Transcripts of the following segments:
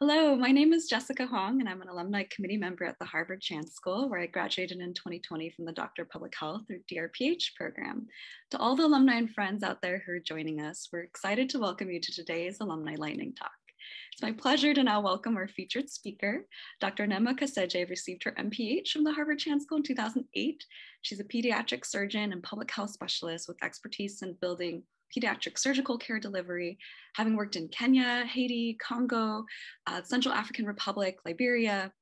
Hello, my name is Jessica Huang, and I'm an alumni committee member at the Harvard Chan School, where I graduated in 2020 from the Doctor of Public Health or DRPH program. To all the alumni and friends out there who are joining us, we're excited to welcome you to today's Alumni Lightning Talk. It's my pleasure to now welcome our featured speaker. Dr. Neema Kaseje received her MPH from the Harvard Chan School in 2008. She's a pediatric surgeon and public health specialist with expertise in building pediatric surgical care delivery, having worked in Kenya, Haiti, Congo, uh, Central African Republic, Liberia.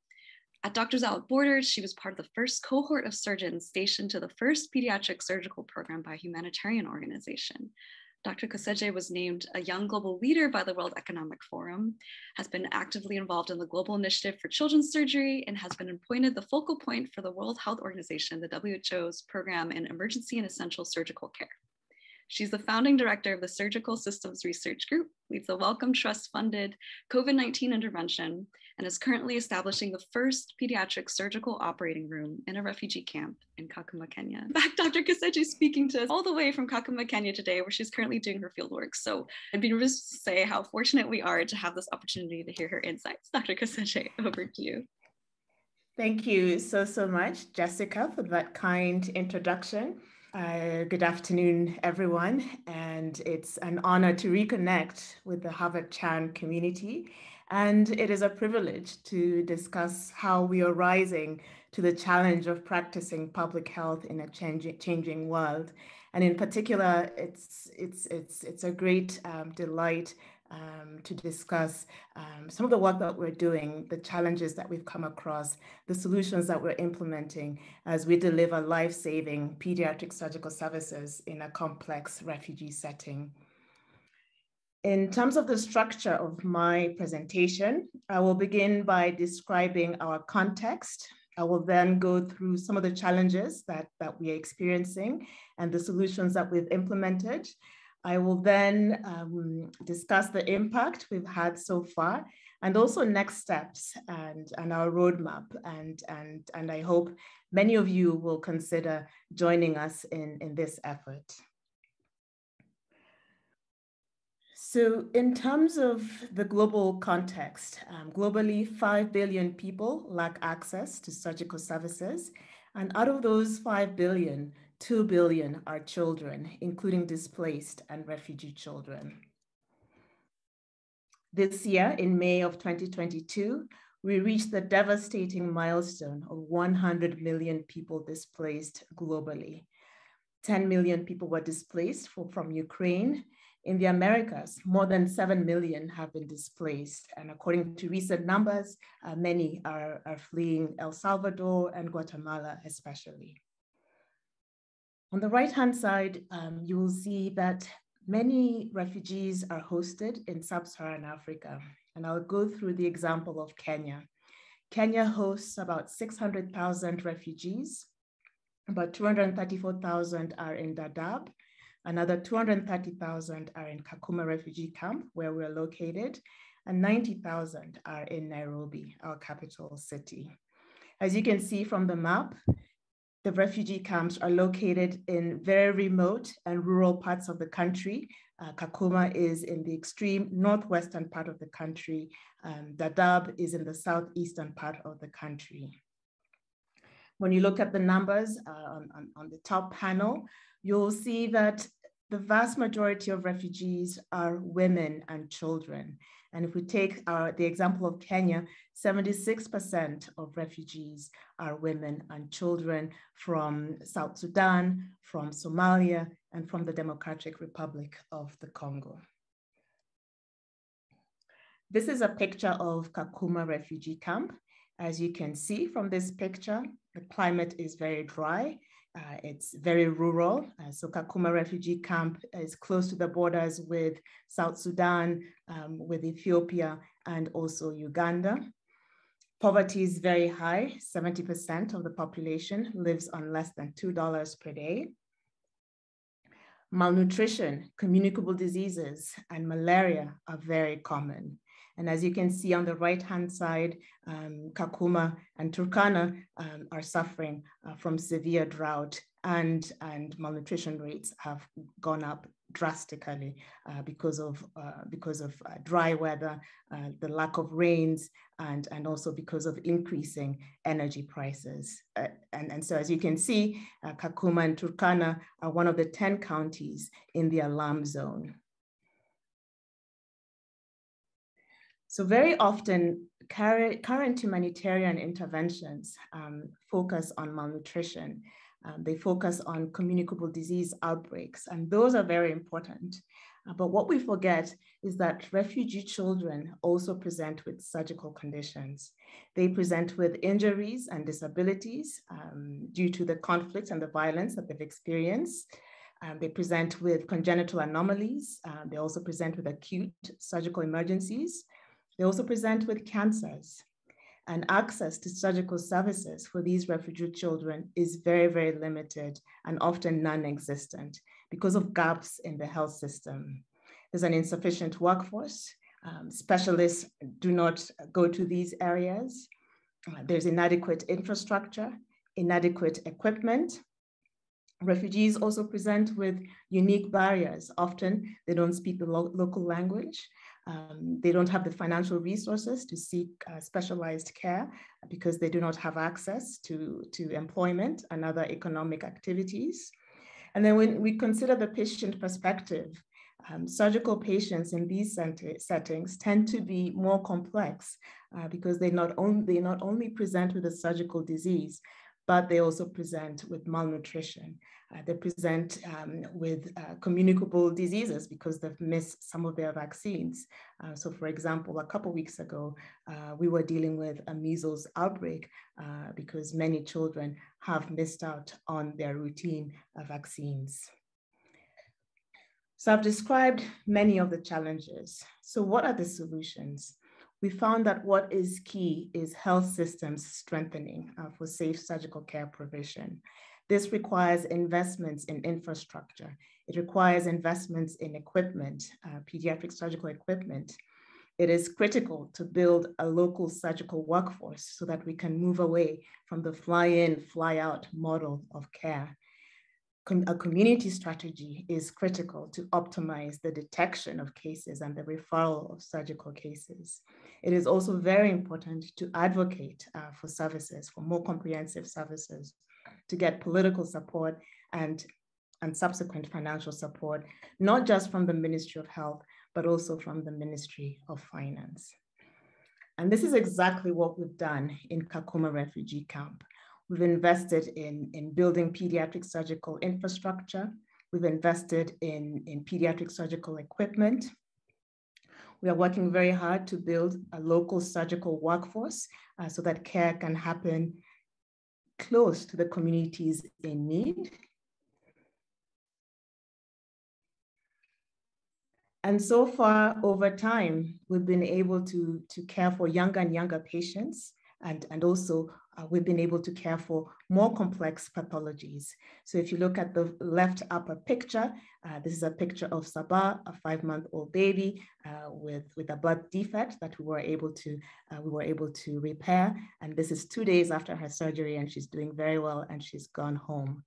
At Doctors Without Borders, she was part of the first cohort of surgeons stationed to the first pediatric surgical program by a humanitarian organization. Dr. Kaseje was named a Young Global Leader by the World Economic Forum, has been actively involved in the Global Initiative for Children's Surgery, and has been appointed the focal point for the World Health Organization, the WHO's program in emergency and essential surgical care. She's the founding director of the Surgical Systems Research Group, leads the Wellcome Trust funded COVID 19 intervention, and is currently establishing the first pediatric surgical operating room in a refugee camp in Kakuma, Kenya. In fact, Dr. Kaseje is speaking to us all the way from Kakuma, Kenya today, where she's currently doing her fieldwork. So I'd be remiss to say how fortunate we are to have this opportunity to hear her insights. Dr. Kaseje, over to you. Thank you so, so much, Jessica, for that kind introduction. Uh, good afternoon, everyone. And it's an honor to reconnect with the Harvard Chan community. And it is a privilege to discuss how we are rising to the challenge of practicing public health in a changing, changing world. And in particular, it's, it's, it's, it's a great um, delight um, to discuss um, some of the work that we're doing, the challenges that we've come across, the solutions that we're implementing as we deliver life-saving pediatric surgical services in a complex refugee setting. In terms of the structure of my presentation, I will begin by describing our context. I will then go through some of the challenges that, that we are experiencing and the solutions that we've implemented. I will then um, discuss the impact we've had so far and also next steps and, and our roadmap. And, and, and I hope many of you will consider joining us in, in this effort. So in terms of the global context, um, globally, 5 billion people lack access to surgical services. And out of those 5 billion, 2 billion are children, including displaced and refugee children. This year, in May of 2022, we reached the devastating milestone of 100 million people displaced globally. 10 million people were displaced for, from Ukraine. In the Americas, more than 7 million have been displaced. And according to recent numbers, uh, many are, are fleeing El Salvador and Guatemala, especially. On the right-hand side, um, you will see that many refugees are hosted in sub-Saharan Africa. And I'll go through the example of Kenya. Kenya hosts about 600,000 refugees. About 234,000 are in Dadaab. Another 230,000 are in Kakuma refugee camp, where we're located. And 90,000 are in Nairobi, our capital city. As you can see from the map, the refugee camps are located in very remote and rural parts of the country. Uh, Kakuma is in the extreme northwestern part of the country. Um, Dadaab is in the southeastern part of the country. When you look at the numbers uh, on, on, on the top panel, you'll see that the vast majority of refugees are women and children. And if we take our, the example of Kenya, 76% of refugees are women and children from South Sudan, from Somalia, and from the Democratic Republic of the Congo. This is a picture of Kakuma refugee camp. As you can see from this picture, the climate is very dry uh, it's very rural. Uh, so Kakuma refugee camp is close to the borders with South Sudan, um, with Ethiopia, and also Uganda. Poverty is very high. 70% of the population lives on less than $2 per day. Malnutrition, communicable diseases, and malaria are very common. And as you can see on the right-hand side, um, Kakuma and Turkana um, are suffering uh, from severe drought and, and malnutrition rates have gone up drastically uh, because of, uh, because of uh, dry weather, uh, the lack of rains, and, and also because of increasing energy prices. Uh, and, and so as you can see, Kakuma and Turkana are one of the 10 counties in the alarm zone. So very often, current humanitarian interventions um, focus on malnutrition. Um, they focus on communicable disease outbreaks, and those are very important. Uh, but what we forget is that refugee children also present with surgical conditions. They present with injuries and disabilities um, due to the conflict and the violence that they've experienced. Um, they present with congenital anomalies. Uh, they also present with acute surgical emergencies. They also present with cancers and access to surgical services for these refugee children is very, very limited and often non-existent because of gaps in the health system. There's an insufficient workforce. Um, specialists do not go to these areas. Uh, there's inadequate infrastructure, inadequate equipment. Refugees also present with unique barriers. Often they don't speak the lo local language. Um, they don't have the financial resources to seek uh, specialized care because they do not have access to, to employment and other economic activities. And then when we consider the patient perspective, um, surgical patients in these settings tend to be more complex uh, because they not, only, they not only present with a surgical disease, but they also present with malnutrition. Uh, they present um, with uh, communicable diseases because they've missed some of their vaccines. Uh, so for example, a couple weeks ago, uh, we were dealing with a measles outbreak uh, because many children have missed out on their routine uh, vaccines. So I've described many of the challenges. So what are the solutions? We found that what is key is health systems strengthening uh, for safe surgical care provision. This requires investments in infrastructure. It requires investments in equipment, uh, pediatric surgical equipment. It is critical to build a local surgical workforce so that we can move away from the fly in, fly out model of care a community strategy is critical to optimize the detection of cases and the referral of surgical cases. It is also very important to advocate uh, for services, for more comprehensive services, to get political support and, and subsequent financial support, not just from the Ministry of Health, but also from the Ministry of Finance. And this is exactly what we've done in Kakuma refugee camp. We've invested in, in building pediatric surgical infrastructure. We've invested in, in pediatric surgical equipment. We are working very hard to build a local surgical workforce uh, so that care can happen close to the communities in need. And so far over time, we've been able to, to care for younger and younger patients and, and also uh, we've been able to care for more complex pathologies. So if you look at the left upper picture, uh, this is a picture of Sabah, a five-month-old baby uh, with, with a blood defect that we were able to uh, we were able to repair. And this is two days after her surgery, and she's doing very well, and she's gone home.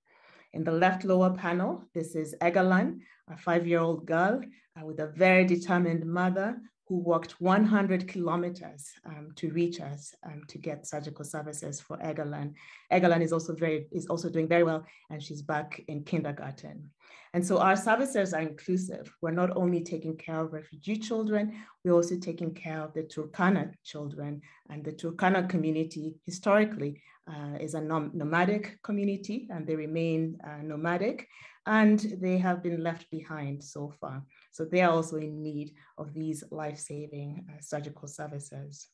In the left lower panel, this is Egalan, a five-year-old girl uh, with a very determined mother who walked 100 kilometers um, to reach us um, to get surgical services for Egalan. Egalan is also very is also doing very well, and she's back in kindergarten. And so our services are inclusive. We're not only taking care of refugee children, we're also taking care of the Turkana children. And the Turkana community historically uh, is a nom nomadic community, and they remain uh, nomadic, and they have been left behind so far. So they are also in need of these life-saving uh, surgical services.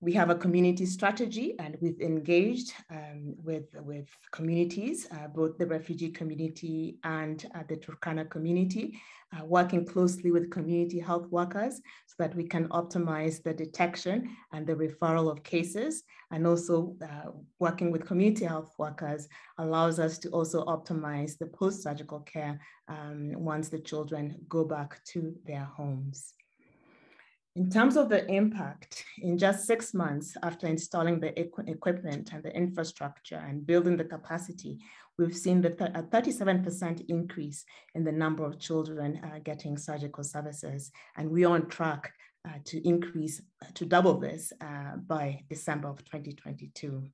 We have a community strategy and we've engaged um, with, with communities, uh, both the refugee community and uh, the Turkana community, uh, working closely with community health workers so that we can optimize the detection and the referral of cases. And also uh, working with community health workers allows us to also optimize the post-surgical care um, once the children go back to their homes. In terms of the impact, in just six months after installing the equ equipment and the infrastructure and building the capacity, we've seen the th a 37% increase in the number of children uh, getting surgical services. And we're on track uh, to increase, uh, to double this uh, by December of 2022.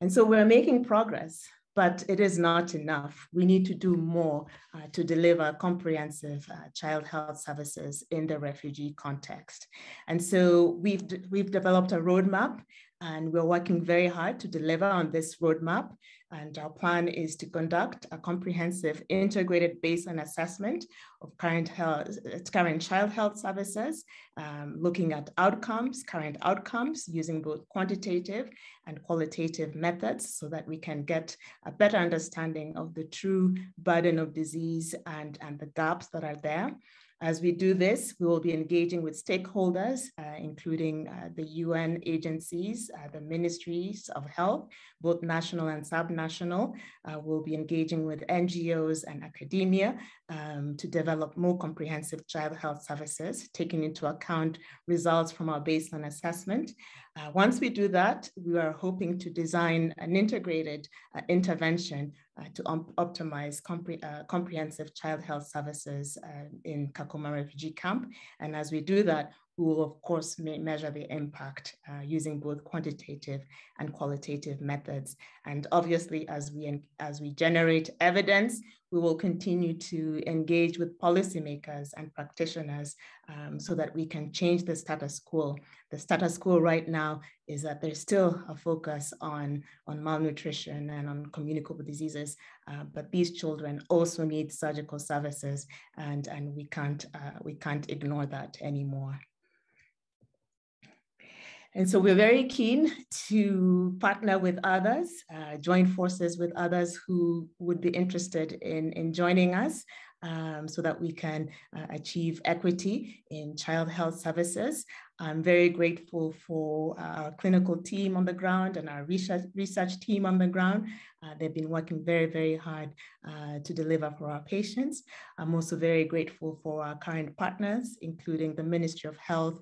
And so we're making progress but it is not enough. We need to do more uh, to deliver comprehensive uh, child health services in the refugee context. And so we've, we've developed a roadmap and we're working very hard to deliver on this roadmap. And our plan is to conduct a comprehensive integrated baseline assessment of current, health, current child health services, um, looking at outcomes, current outcomes, using both quantitative and qualitative methods so that we can get a better understanding of the true burden of disease and, and the gaps that are there. As we do this, we will be engaging with stakeholders, uh, including uh, the UN agencies, uh, the ministries of health, both national and subnational. Uh, we'll be engaging with NGOs and academia um, to develop more comprehensive child health services, taking into account results from our baseline assessment. Uh, once we do that, we are hoping to design an integrated uh, intervention uh, to optimize compre uh, comprehensive child health services uh, in Kakuma refugee camp. And as we do that, we will of course measure the impact uh, using both quantitative and qualitative methods. And obviously, as we, as we generate evidence, we will continue to engage with policymakers and practitioners um, so that we can change the status quo. The status quo right now is that there's still a focus on, on malnutrition and on communicable diseases, uh, but these children also need surgical services and, and we, can't, uh, we can't ignore that anymore. And so we're very keen to partner with others, uh, join forces with others who would be interested in, in joining us um, so that we can uh, achieve equity in child health services. I'm very grateful for our clinical team on the ground and our research, research team on the ground. Uh, they've been working very, very hard uh, to deliver for our patients. I'm also very grateful for our current partners, including the Ministry of Health,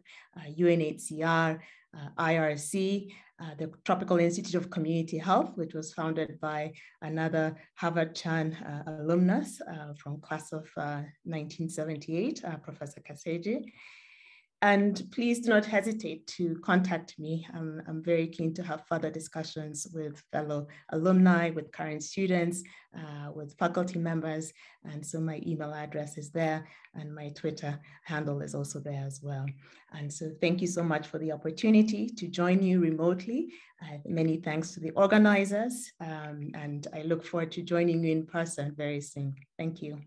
UNHCR, uh, IRC, uh, the Tropical Institute of Community Health, which was founded by another Harvard Chan uh, alumnus uh, from class of 1978, uh, Professor Kaseje. And please do not hesitate to contact me. I'm, I'm very keen to have further discussions with fellow alumni, with current students, uh, with faculty members. And so my email address is there and my Twitter handle is also there as well. And so thank you so much for the opportunity to join you remotely. Uh, many thanks to the organizers. Um, and I look forward to joining you in person very soon. Thank you.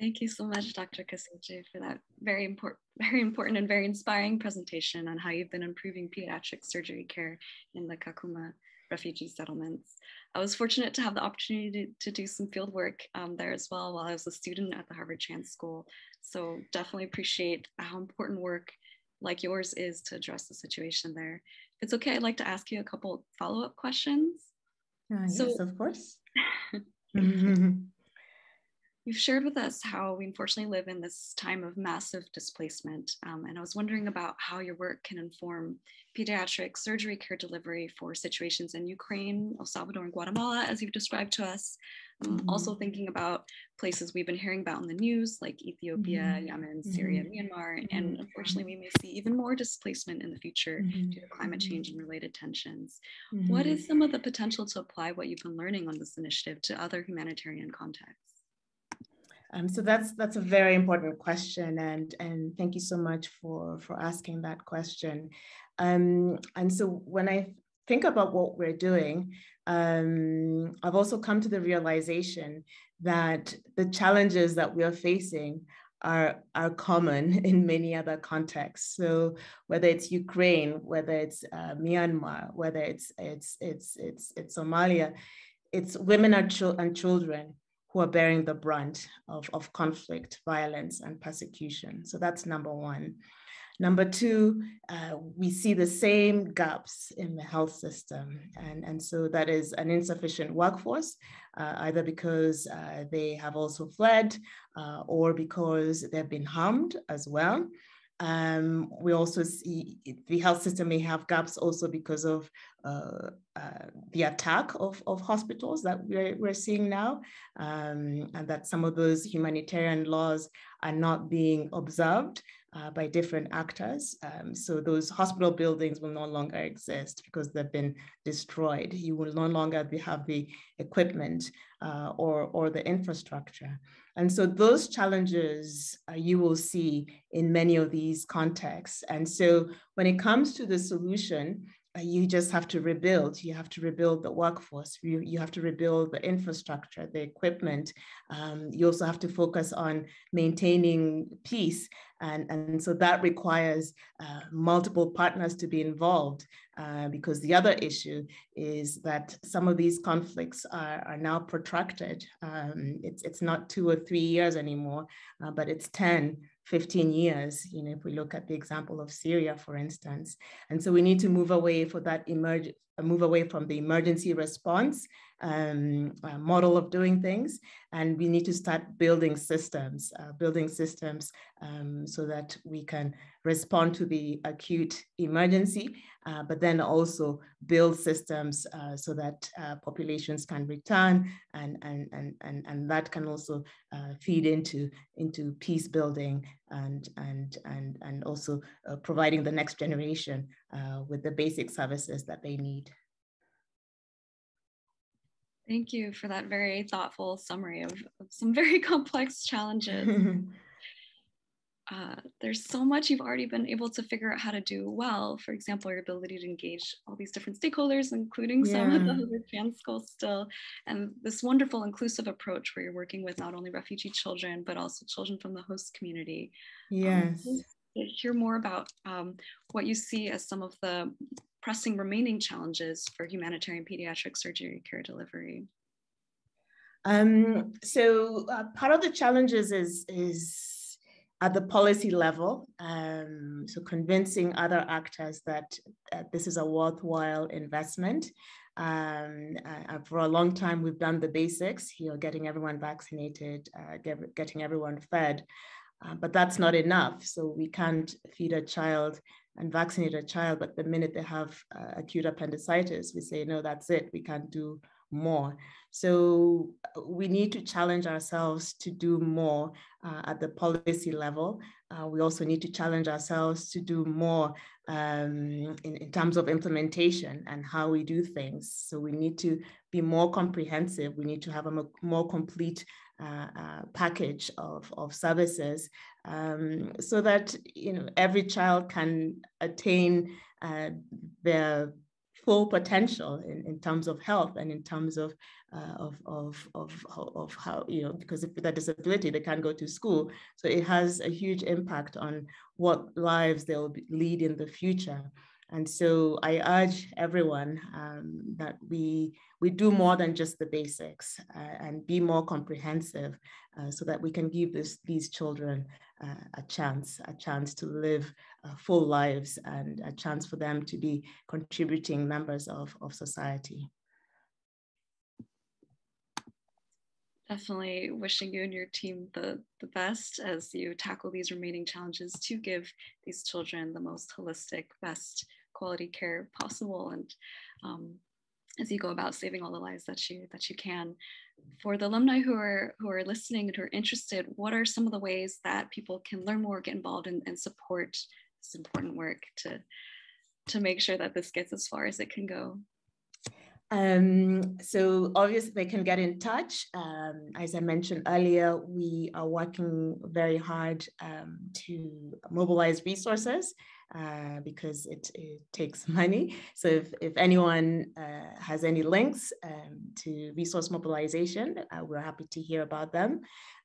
Thank you so much, Dr. Kaseje, for that very important, very important and very inspiring presentation on how you've been improving pediatric surgery care in the Kakuma refugee settlements. I was fortunate to have the opportunity to, to do some field work um, there as well while I was a student at the Harvard Chan School. So definitely appreciate how important work like yours is to address the situation there. If it's okay, I'd like to ask you a couple follow-up questions. Uh, so, yes, of course. You've shared with us how we unfortunately live in this time of massive displacement. Um, and I was wondering about how your work can inform pediatric surgery care delivery for situations in Ukraine, El Salvador, and Guatemala, as you've described to us. Um, mm-hmm. Also, thinking about places we've been hearing about in the news, like Ethiopia, mm-hmm. Yemen, Syria, mm-hmm. Myanmar. And mm-hmm. unfortunately, we may see even more displacement in the future mm-hmm. due to climate change and related tensions. What is some of the potential to apply what you've been learning on this initiative to other humanitarian contexts? Um, so that's that's a very important question, and and thank you so much for for asking that question. Um, and so when I think about what we're doing, um, I've also come to the realization that the challenges that we are facing are, are common in many other contexts. So whether it's Ukraine, whether it's uh, Myanmar, whether it's, it's, it's, it's, it's Somalia, it's women and, and children who are bearing the brunt of, of conflict, violence, and persecution. So that's number one. Number two, uh, we see the same gaps in the health system. And, and so that is an insufficient workforce, uh, either because uh, they have also fled uh, or because they've been harmed as well. Um, we also see the health system may have gaps also because of uh, uh, the attack of, of hospitals that we're, we're seeing now, um, and that some of those humanitarian laws are not being observed uh, by different actors. Um, so those hospital buildings will no longer exist because they've been destroyed. You will no longer have the equipment uh, or, or the infrastructure. And so those challenges uh, you will see in many of these contexts. And so when it comes to the solution, you just have to rebuild. You have to rebuild the workforce. You, you have to rebuild the infrastructure, the equipment. Um, you also have to focus on maintaining peace. And, and so that requires uh, multiple partners to be involved uh, because the other issue is that some of these conflicts are, are now protracted. Um, it's, it's not two or three years anymore, uh, but it's 10 15 years, you know, if we look at the example of Syria, for instance. And so we need to move away for that emerge, move away from the emergency response um, uh, model of doing things. And we need to start building systems, uh, building systems um, so that we can respond to the acute emergency, uh, but then also build systems uh, so that uh, populations can return and, and, and, and, and that can also uh, feed into, into peace building and, and, and, and also providing the next generation with the basic services that they need. Thank you for that very thoughtful summary of, of some very complex challenges. uh, there's so much you've already been able to figure out how to do well. For example, your ability to engage all these different stakeholders, including yeah. some of the Harvard Chan School still, and this wonderful inclusive approach where you're working with not only refugee children, but also children from the host community. Um, yes. Um, hear more about um, what you see as some of the pressing remaining challenges for humanitarian pediatric surgery care delivery? Um, so uh, part of the challenges is, is at the policy level. Um, so convincing other actors that, that this is a worthwhile investment. Um, uh, for a long time, we've done the basics, you know, getting everyone vaccinated, uh, get, getting everyone fed, uh, but that's not enough. So we can't feed a child and vaccinate a child, but the minute they have uh, acute appendicitis, we say, no, that's it, we can't do more. So uh, we need to challenge ourselves to do more uh, at the policy level. Uh, we also need to challenge ourselves to do more um, in, in terms of implementation and how we do things. So we need to be more comprehensive. We need to have a more complete uh, uh, package of, of services um, so that you know every child can attain uh, their full potential in, in terms of health and in terms of, uh, of, of, of, of how, you know, because if with a disability, they can't go to school. So it has a huge impact on what lives they'll lead in the future. And so I urge everyone um, that we, we do more than just the basics uh, and be more comprehensive uh, so that we can give this, these children a chance, a chance to live uh, full lives and a chance for them to be contributing members of, of society. Definitely wishing you and your team the, the best as you tackle these remaining challenges to give these children the most holistic, best quality care possible and um, as you go about saving all the lives that you that you can. For the alumni who are who are listening and who are interested what are some of the ways that people can learn more get involved in, and support this important work to to make sure that this gets as far as it can go? Um, so obviously they can get in touch. Um, as I mentioned earlier, we are working very hard um, to mobilize resources uh, because it, it, takes money. So if, if anyone uh, has any links um, to resource mobilization, uh, we're happy to hear about them.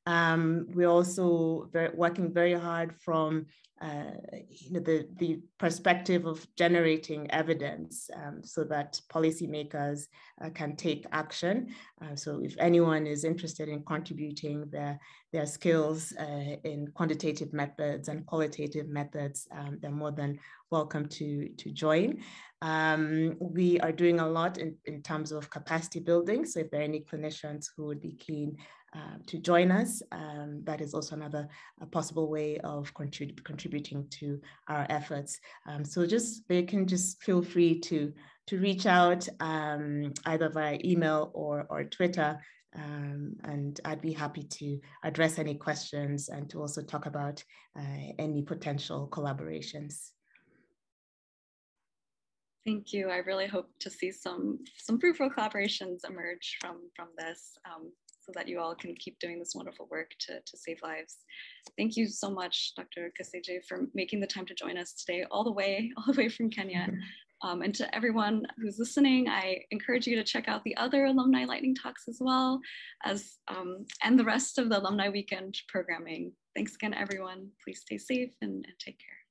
Um, we're also very, working very hard from uh, you know, the, the perspective of generating evidence um, so that policymakers uh, can take action. Uh, so if anyone is interested in contributing their, their skills uh, in quantitative methods and qualitative methods, um, they're more than welcome to, to join. Um, we are doing a lot in, in terms of capacity building. So if there are any clinicians who would be keen uh, to join us, um, that is also another possible way of contrib contributing to our efforts. Um, so just they can just feel free to to reach out um, either via email or, or Twitter um, and I'd be happy to address any questions and to also talk about uh, any potential collaborations. Thank you. I really hope to see some some fruitful collaborations emerge from from this, um, so that you all can keep doing this wonderful work to, to save lives. Thank you so much, Dr. Kaseje, for making the time to join us today, all the way all the way from Kenya. Um, and to everyone who's listening, I encourage you to check out the other alumni lightning talks as well as um, and the rest of the alumni weekend programming. Thanks again, everyone. Please stay safe and, and take care.